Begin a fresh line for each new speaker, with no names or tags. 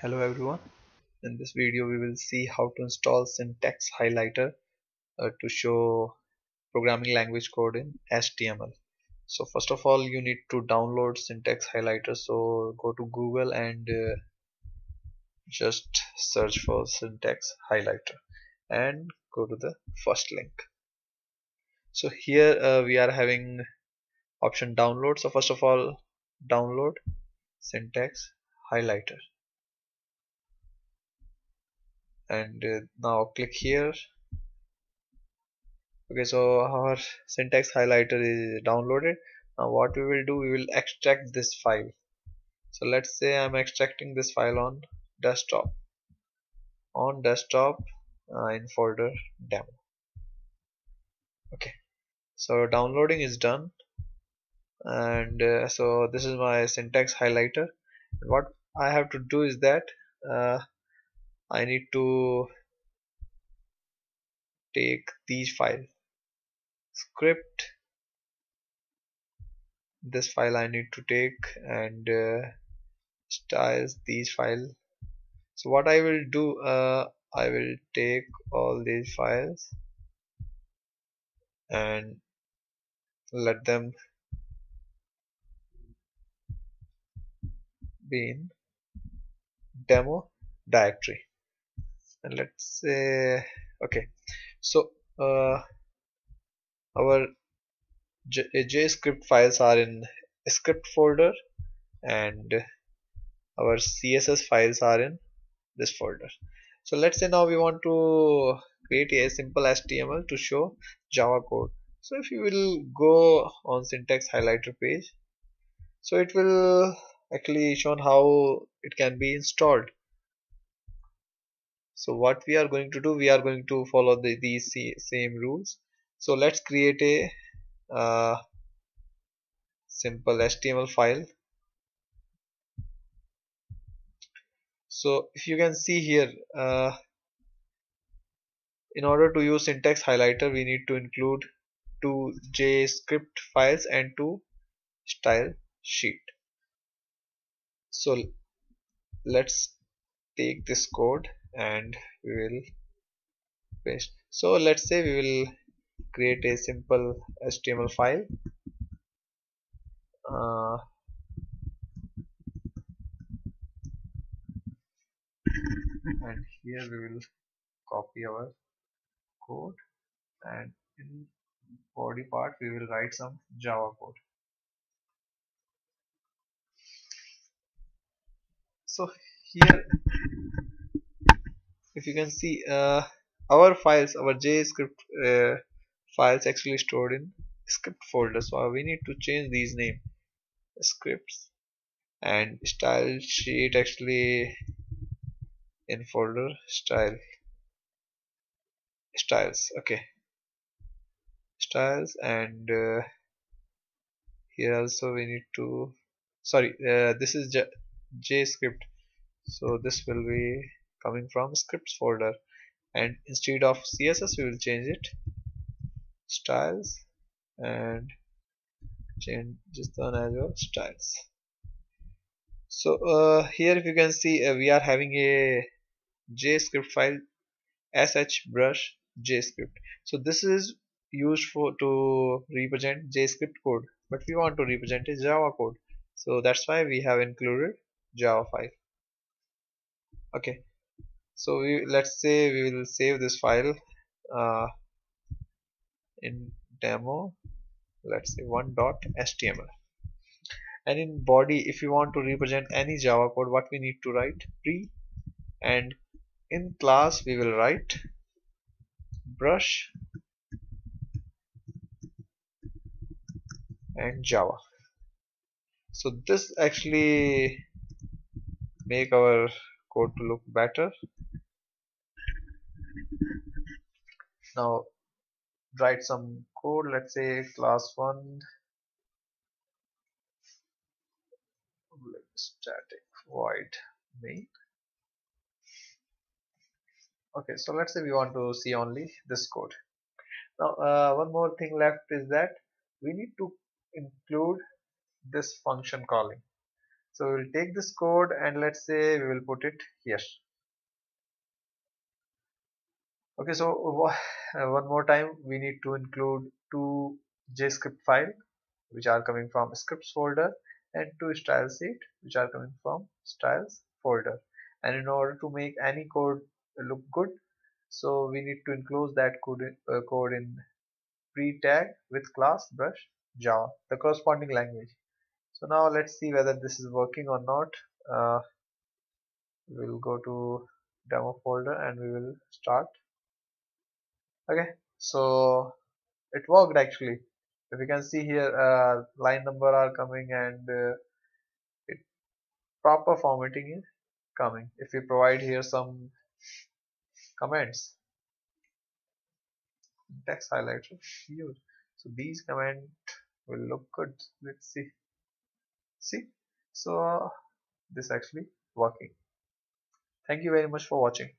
Hello everyone. In this video we will see how to install syntax highlighter uh, to show programming language code in HTML. So first of all you need to download syntax highlighter so go to Google and uh, just search for syntax highlighter and go to the first link. So here uh, we are having option download so first of all download syntax highlighter and uh, now click here. Okay so our syntax highlighter is downloaded. Now what we will do we will extract this file. So let's say I'm extracting this file on desktop. On desktop uh, in folder demo. Okay so downloading is done. And uh, so this is my syntax highlighter. What I have to do is that uh, I need to take these files script. This file I need to take and uh, styles these file. So what I will do uh, I will take all these files and let them be in demo directory and let's say okay. So uh, our J JScript files are in script folder and our CSS files are in this folder. So let's say now we want to create a simple HTML to show Java code. So if you will go on syntax highlighter page so it will actually shown how it can be installed so what we are going to do we are going to follow the, these same rules. So let's create a uh, simple HTML file. So if you can see here uh, in order to use syntax highlighter we need to include two JScript files and two style sheet. So let's take this code and we will paste. So let's say we will create a simple HTML file. Uh, and here we will copy our code and in body part we will write some Java code. So here if you can see uh, our files our JavaScript uh, files actually stored in script folder. So we need to change these name scripts and style sheet actually in folder style styles. Okay. Styles and uh, here also we need to sorry uh, this is J JScript. So this will be coming from scripts folder. And instead of css we will change it. Styles. And change this one as well styles. So uh, here if you can see uh, we are having a JScript file sh brush JScript. So this is used for to represent JScript code. But we want to represent a Java code. So that's why we have included Java file okay so we let's say we will save this file uh, in demo. Let's say one.html and in body if you want to represent any java code what we need to write? Pre. And in class we will write brush and java. So this actually make our code to look better now write some code. Let's say class 1 static void main. Okay so let's say we want to see only this code. Now uh, one more thing left is that we need to include this function calling. So we'll take this code and let's say we will put it here okay so one more time we need to include two JScript file which are coming from scripts folder and two style sheet which are coming from styles folder. And in order to make any code look good so we need to enclose that code in, uh, code in pre-tag with class brush java the corresponding language. So now let's see whether this is working or not. Uh, we'll go to demo folder and we will start okay so it worked actually. If you can see here uh, line number are coming and uh, it proper formatting is coming. If we provide here some comments text highlighter here so these comment will look good. Let's see. See? So uh, this actually working. Thank you very much for watching